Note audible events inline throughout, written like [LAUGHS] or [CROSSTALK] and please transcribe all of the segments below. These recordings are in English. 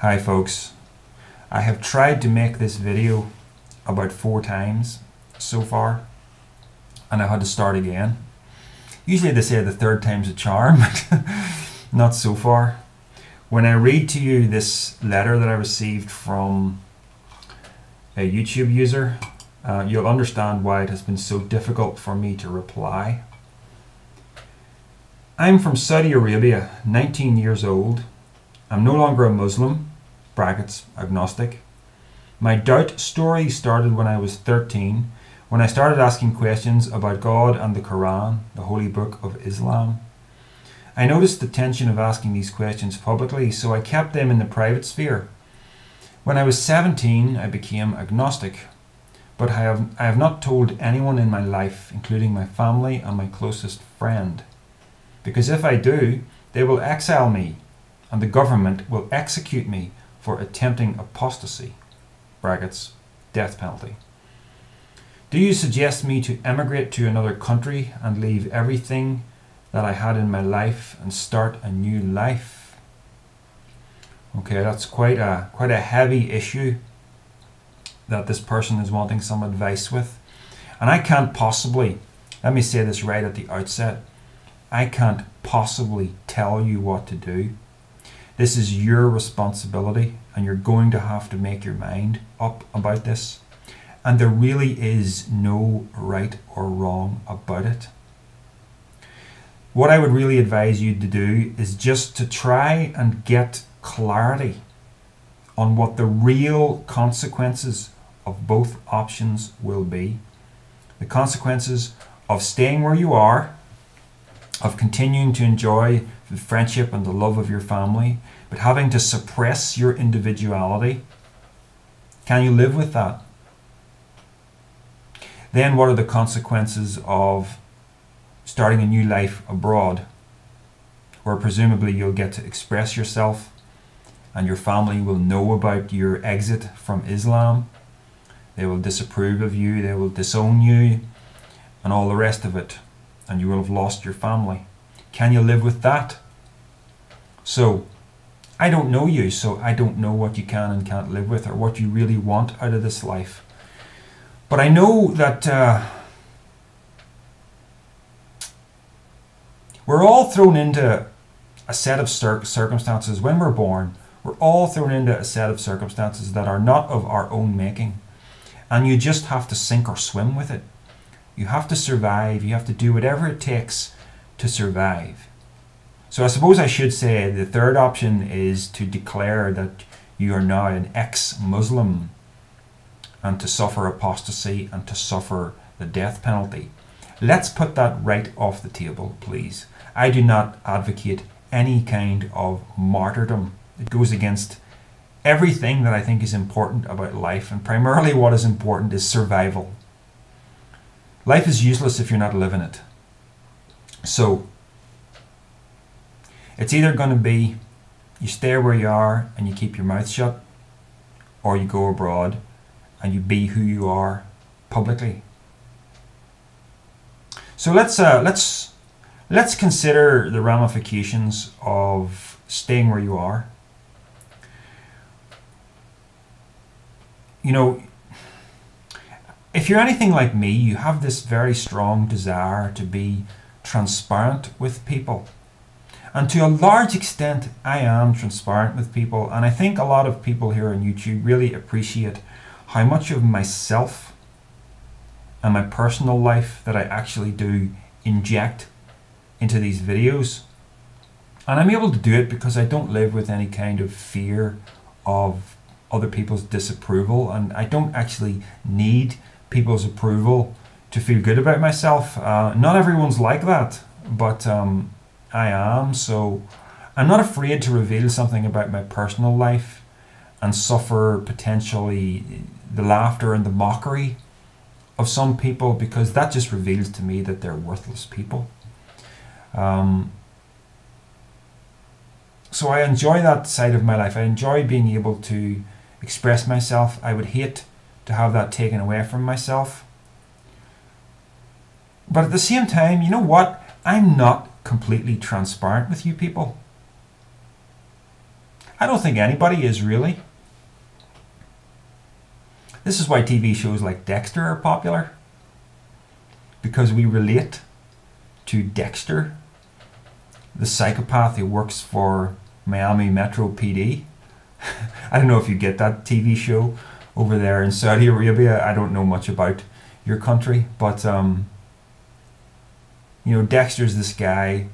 Hi folks. I have tried to make this video about four times so far and I had to start again. Usually they say the third time's a charm, [LAUGHS] but not so far. When I read to you this letter that I received from a YouTube user, uh, you'll understand why it has been so difficult for me to reply. I'm from Saudi Arabia, 19 years old. I'm no longer a Muslim, brackets agnostic. My doubt story started when I was 13, when I started asking questions about God and the Quran, the holy book of Islam. I noticed the tension of asking these questions publicly, so I kept them in the private sphere. When I was 17, I became agnostic, but I have, I have not told anyone in my life, including my family and my closest friend. Because if I do, they will exile me, and the government will execute me for attempting apostasy brackets death penalty. Do you suggest me to emigrate to another country and leave everything that I had in my life and start a new life? Okay, that's quite a quite a heavy issue that this person is wanting some advice with. And I can't possibly, let me say this right at the outset, I can't possibly tell you what to do. This is your responsibility, and you're going to have to make your mind up about this. And there really is no right or wrong about it. What I would really advise you to do is just to try and get clarity on what the real consequences of both options will be. The consequences of staying where you are, of continuing to enjoy the friendship and the love of your family, but having to suppress your individuality. Can you live with that? Then, what are the consequences of starting a new life abroad, where presumably you'll get to express yourself and your family will know about your exit from Islam? They will disapprove of you, they will disown you, and all the rest of it, and you will have lost your family. Can you live with that? So, I don't know you, so I don't know what you can and can't live with or what you really want out of this life. But I know that uh, we're all thrown into a set of cir- circumstances when we're born. We're all thrown into a set of circumstances that are not of our own making. And you just have to sink or swim with it. You have to survive. You have to do whatever it takes to survive. So I suppose I should say the third option is to declare that you are now an ex-Muslim and to suffer apostasy and to suffer the death penalty. Let's put that right off the table, please. I do not advocate any kind of martyrdom. It goes against everything that I think is important about life, and primarily what is important is survival. Life is useless if you're not living it. So, it's either going to be you stay where you are and you keep your mouth shut, or you go abroad and you be who you are publicly. So let's uh, let's let's consider the ramifications of staying where you are. You know, if you're anything like me, you have this very strong desire to be transparent with people. And to a large extent, I am transparent with people. And I think a lot of people here on YouTube really appreciate how much of myself and my personal life that I actually do inject into these videos. And I'm able to do it because I don't live with any kind of fear of other people's disapproval. And I don't actually need people's approval to feel good about myself. Uh, not everyone's like that, but um, I am. So I'm not afraid to reveal something about my personal life and suffer potentially the laughter and the mockery of some people because that just reveals to me that they're worthless people. Um, so I enjoy that side of my life. I enjoy being able to express myself. I would hate to have that taken away from myself. But at the same time, you know what? I'm not completely transparent with you people. I don't think anybody is really. This is why TV shows like Dexter are popular. Because we relate to Dexter, the psychopath who works for Miami Metro PD. [LAUGHS] I don't know if you get that TV show over there in Saudi Arabia. I don't know much about your country, but um, you know, Dexter's this guy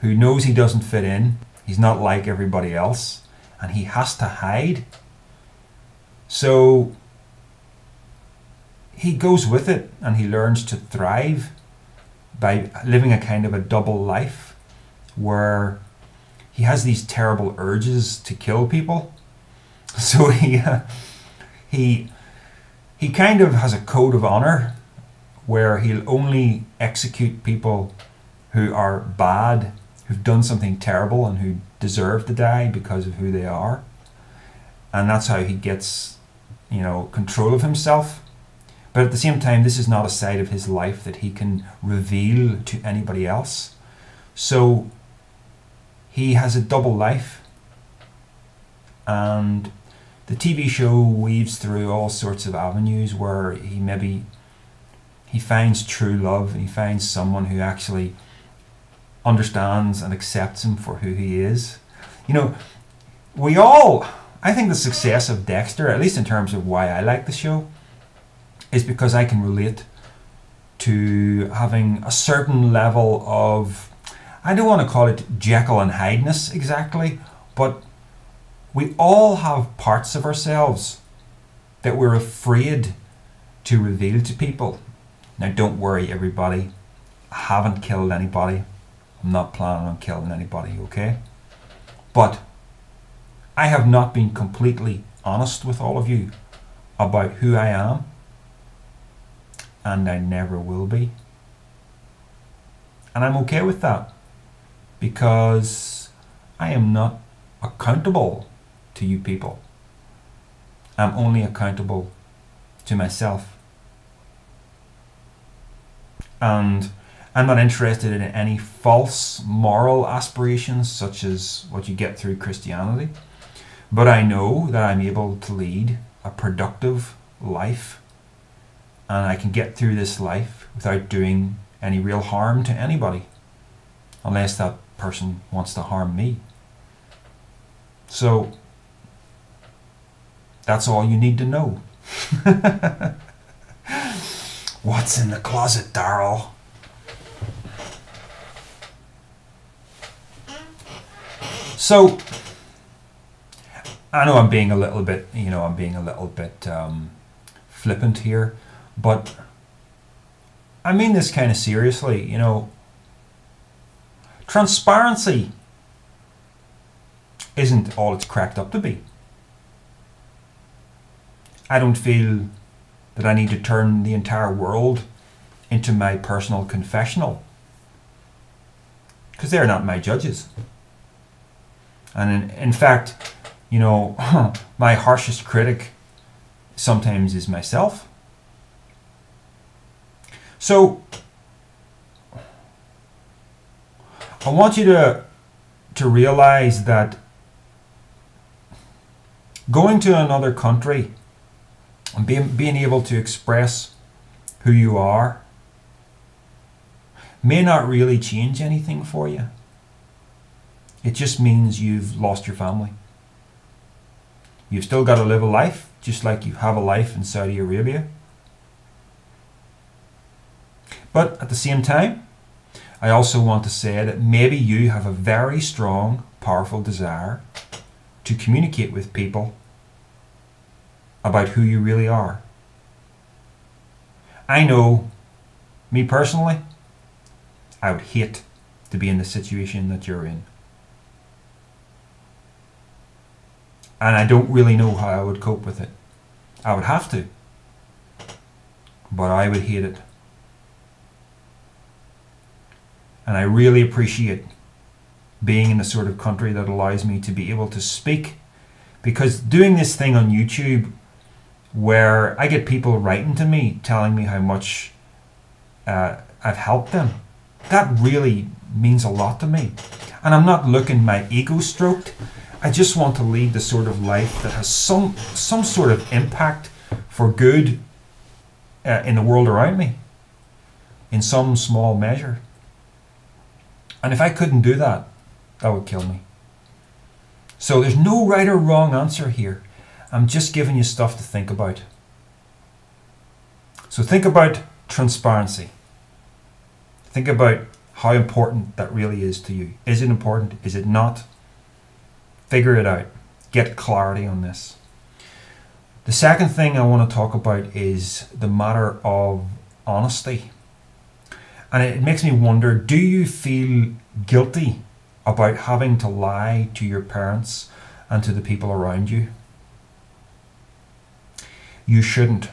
who knows he doesn't fit in. He's not like everybody else, and he has to hide. So he goes with it and he learns to thrive by living a kind of a double life where he has these terrible urges to kill people. [LAUGHS] So he uh, he he kind of has a code of honor where he'll only execute people who are bad, who've done something terrible and who deserve to die because of who they are. And that's how he gets, you know, control of himself. But at the same time, this is not a side of his life that he can reveal to anybody else. So he has a double life. And the TV show weaves through all sorts of avenues where he maybe he finds true love he finds someone who actually understands and accepts him for who he is. You know, we all I think the success of Dexter, at least in terms of why I like the show, is because I can relate to having a certain level of, I don't want to call it Jekyll and Hydeness exactly, but we all have parts of ourselves that we're afraid to reveal to people. Now, don't worry, everybody. I haven't killed anybody. I'm not planning on killing anybody, okay? But I have not been completely honest with all of you about who I am and I never will be. And I'm okay with that because I am not accountable to you people. I'm only accountable to myself. And I'm not interested in any false moral aspirations such as what you get through Christianity. But I know that I'm able to lead a productive life and I can get through this life without doing any real harm to anybody unless that person wants to harm me. So that's all you need to know. [LAUGHS] What's in the closet, Darryl? So I know I'm being a little bit, you know, I'm being a little bit um, flippant here, but I mean this kind of seriously, you know. Transparency isn't all it's cracked up to be. I don't feel that I need to turn the entire world into my personal confessional because they're not my judges. And in, in fact, you know, [LAUGHS] my harshest critic sometimes is myself. So I want you to to realize that going to another country being, being able to express who you are may not really change anything for you. It just means you've lost your family. You've still got to live a life, just like you have a life in Saudi Arabia. But at the same time, I also want to say that maybe you have a very strong, powerful desire to communicate with people about who you really are. I know, me personally, I would hate to be in the situation that you're in. And I don't really know how I would cope with it. I would have to. But I would hate it. And I really appreciate being in the sort of country that allows me to be able to speak. Because doing this thing on YouTube, where I get people writing to me telling me how much uh, I've helped them, that really means a lot to me. And I'm not looking my ego stroked. I just want to lead the sort of life that has some some sort of impact for good uh, in the world around me, in some small measure. And if I couldn't do that, that would kill me. So there's no right or wrong answer here. I'm just giving you stuff to think about. So think about transparency. Think about how important that really is to you. Is it important? Is it not? Figure it out. Get clarity on this. The second thing I want to talk about is the matter of honesty. And it makes me wonder do you feel guilty about having to lie to your parents and to the people around you? You shouldn't.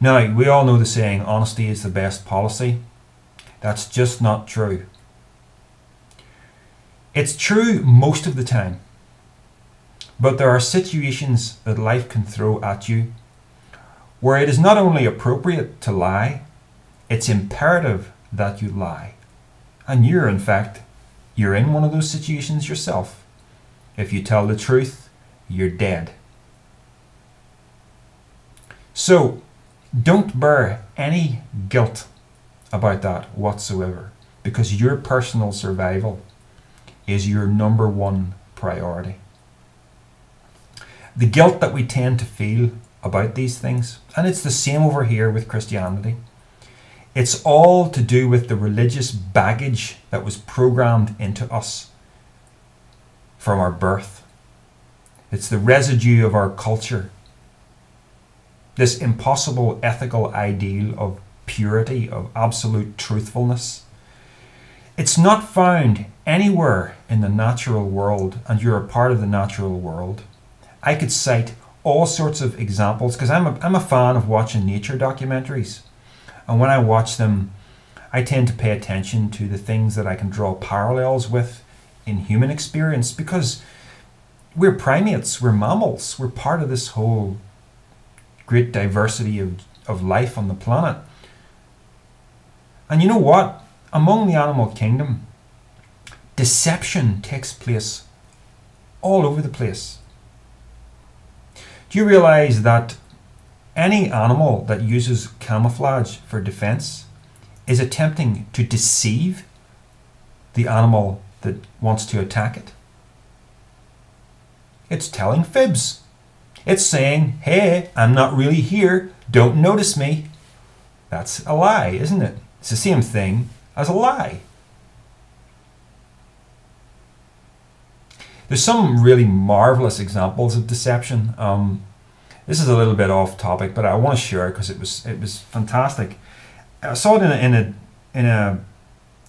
Now, we all know the saying, honesty is the best policy. That's just not true. It's true most of the time, but there are situations that life can throw at you where it is not only appropriate to lie, it's imperative that you lie. And you're, in fact, you're in one of those situations yourself. If you tell the truth, you're dead. So, don't bear any guilt about that whatsoever because your personal survival is your number one priority. The guilt that we tend to feel about these things, and it's the same over here with Christianity, it's all to do with the religious baggage that was programmed into us from our birth. It's the residue of our culture this impossible ethical ideal of purity, of absolute truthfulness. It's not found anywhere in the natural world, and you're a part of the natural world. I could cite all sorts of examples because I'm a, I'm a fan of watching nature documentaries. And when I watch them, I tend to pay attention to the things that I can draw parallels with in human experience because we're primates, we're mammals, we're part of this whole great diversity of, of life on the planet. And you know what? Among the animal kingdom, deception takes place all over the place. Do you realize that any animal that uses camouflage for defense is attempting to deceive the animal that wants to attack it? It's telling fibs. It's saying, hey, I'm not really here, don't notice me. That's a lie, isn't it? It's the same thing as a lie. There's some really marvelous examples of deception. Um, this is a little bit off topic, but I want to share it because it was it was fantastic. I saw it in a, in a in a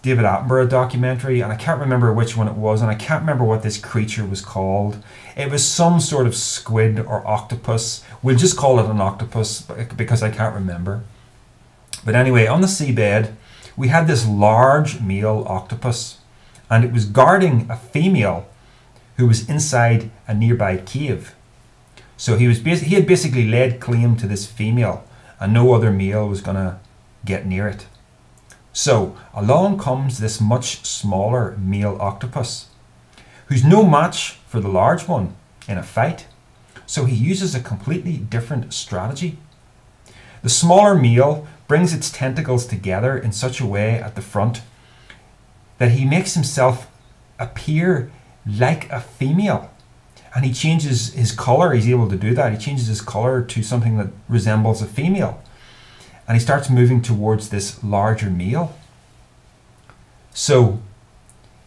David Attenborough documentary, and I can't remember which one it was, and I can't remember what this creature was called. It was some sort of squid or octopus. We'll just call it an octopus because I can't remember. But anyway, on the seabed, we had this large male octopus, and it was guarding a female who was inside a nearby cave. So he was he had basically laid claim to this female, and no other male was gonna get near it. So along comes this much smaller male octopus, who's no match for the large one in a fight. So he uses a completely different strategy. The smaller male brings its tentacles together in such a way at the front that he makes himself appear like a female. And he changes his color, he's able to do that. He changes his color to something that resembles a female and he starts moving towards this larger male. So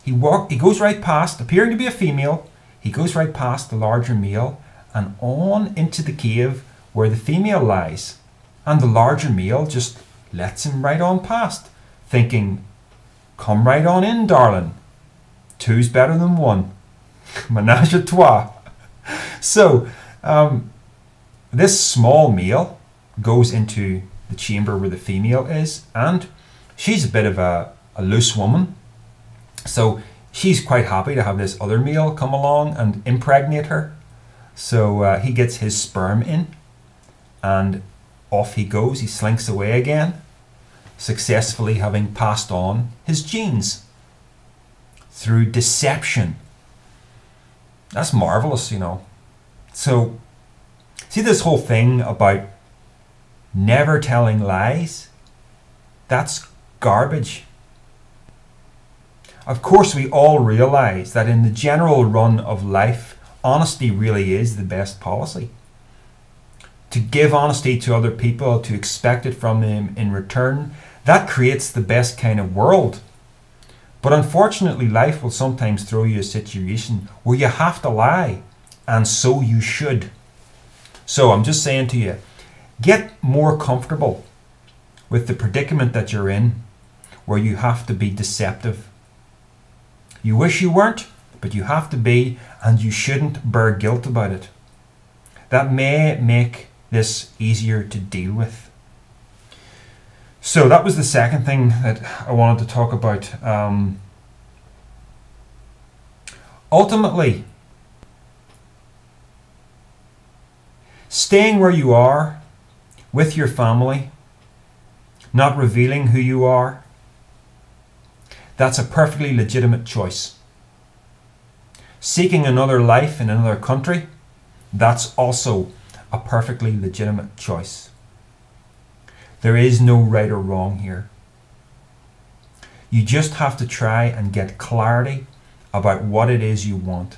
he walk he goes right past, appearing to be a female, he goes right past the larger male and on into the cave where the female lies. And the larger male just lets him right on past, thinking, Come right on in, darling. Two's better than one. [LAUGHS] Menage a trois. [LAUGHS] So, um, this small male goes into the chamber where the female is, and she's a bit of a, a loose woman. So she's quite happy to have this other male come along and impregnate her. So uh, he gets his sperm in, and off he goes. He slinks away again, successfully having passed on his genes. through deception. That's marvelous, you know. So, see this whole thing about never telling lies? That's garbage. Of course, we all realize that in the general run of life, honesty really is the best policy. To give honesty to other people, to expect it from them in return, that creates the best kind of world. But unfortunately, life will sometimes throw you a situation where you have to lie, and so you should. So I'm just saying to you, get more comfortable with the predicament that you're in, where you have to be deceptive. You wish you weren't, but you have to be, and you shouldn't bear guilt about it. That may make this easier to deal with. So that was the second thing that I wanted to talk about. Um, ultimately, staying where you are with your family, not revealing who you are, that's a perfectly legitimate choice. Seeking another life in another country, that's also a perfectly legitimate choice. There is no right or wrong here. You just have to try and get clarity about what it is you want.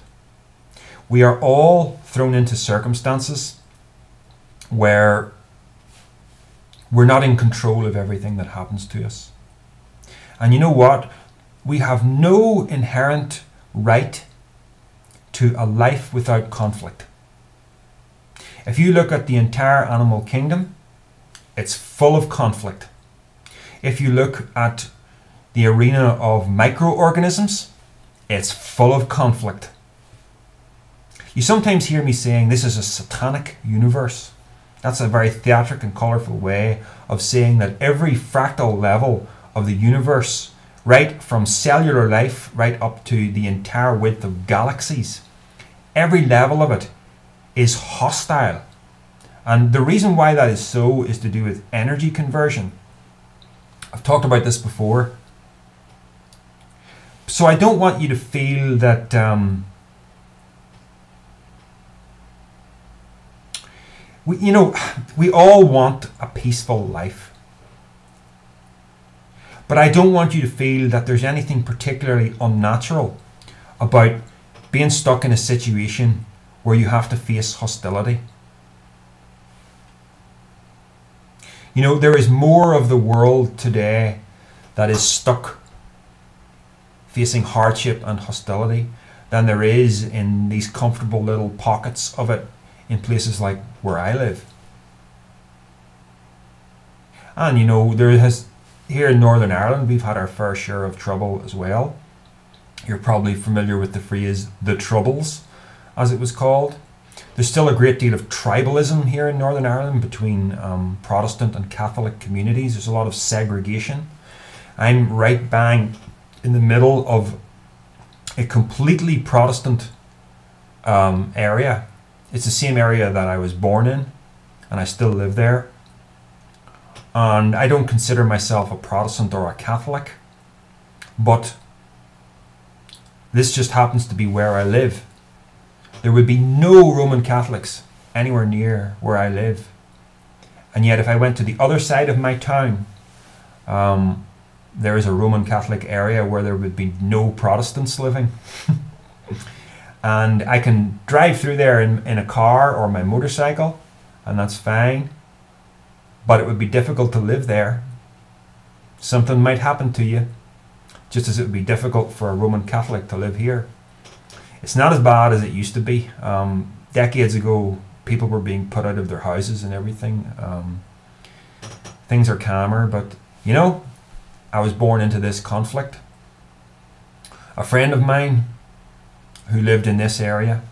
We are all thrown into circumstances where we're not in control of everything that happens to us. And you know what? We have no inherent right to a life without conflict. If you look at the entire animal kingdom, it's full of conflict. If you look at the arena of microorganisms, it's full of conflict. You sometimes hear me saying this is a satanic universe. That's a very theatric and colourful way of saying that every fractal level of the universe, right from cellular life right up to the entire width of galaxies, every level of it is hostile. And the reason why that is so is to do with energy conversion. I've talked about this before. So I don't want you to feel that um, we, you know, we all want a peaceful life. But I don't want you to feel that there's anything particularly unnatural about being stuck in a situation where you have to face hostility. You know, there is more of the world today that is stuck facing hardship and hostility than there is in these comfortable little pockets of it in places like where I live. And you know, there has here in Northern Ireland we've had our fair share of trouble as well. You're probably familiar with the phrase the troubles, as it was called. There's still a great deal of tribalism here in Northern Ireland between um, Protestant and Catholic communities. There's a lot of segregation. I'm right bang in the middle of a completely Protestant um, area it's the same area that I was born in, and I still live there. And I don't consider myself a Protestant or a Catholic, but this just happens to be where I live. There would be no Roman Catholics anywhere near where I live. And yet, if I went to the other side of my town, um, there is a Roman Catholic area where there would be no Protestants living. [LAUGHS] and I can drive through there in, in a car or my motorcycle, and that's fine. But it would be difficult to live there. Something might happen to you, just as it would be difficult for a Roman Catholic to live here. It's not as bad as it used to be. Um, decades ago, people were being put out of their houses and everything. Um, things are calmer, but you know, I was born into this conflict. A friend of mine who lived in this area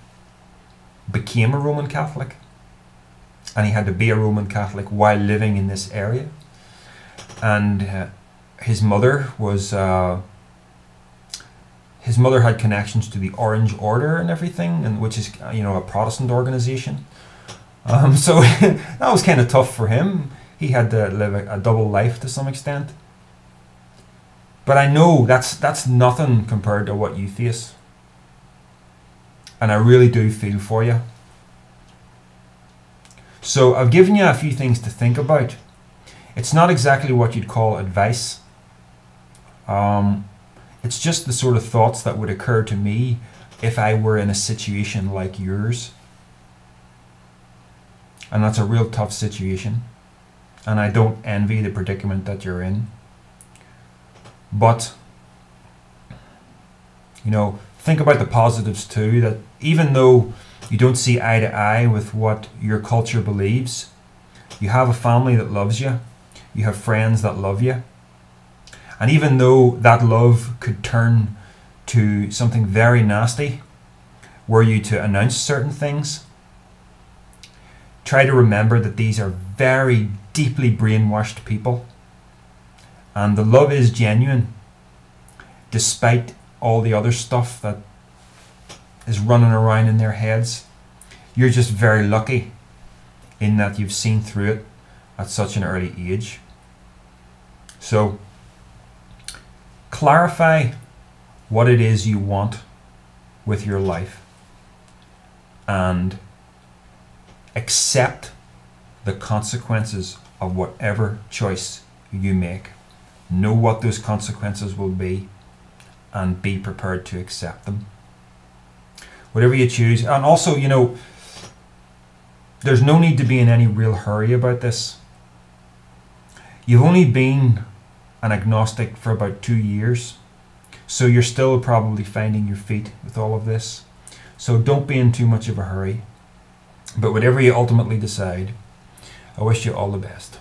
became a Roman Catholic. And he had to be a Roman Catholic while living in this area. And uh, his mother was. Uh, his mother had connections to the Orange Order and everything, and which is you know a Protestant organization. Um, [LAUGHS] so [LAUGHS] that was kind of tough for him. He had to live a, a double life to some extent. But I know that's that's nothing compared to what you face. And I really do feel for you. So I've given you a few things to think about. It's not exactly what you'd call advice. Um, it's just the sort of thoughts that would occur to me if I were in a situation like yours. And that's a real tough situation. And I don't envy the predicament that you're in. But, you know, think about the positives too. That even though you don't see eye to eye with what your culture believes, you have a family that loves you, you have friends that love you. And even though that love could turn to something very nasty, were you to announce certain things, try to remember that these are very deeply brainwashed people. And the love is genuine, despite all the other stuff that is running around in their heads. You're just very lucky in that you've seen through it at such an early age. So, clarify what it is you want with your life and accept the consequences of whatever choice you make. Know what those consequences will be and be prepared to accept them. Whatever you choose. And also, you know, there's no need to be in any real hurry about this. You've only been an agnostic for about two years, so you're still probably finding your feet with all of this. So don't be in too much of a hurry. But whatever you ultimately decide, I wish you all the best.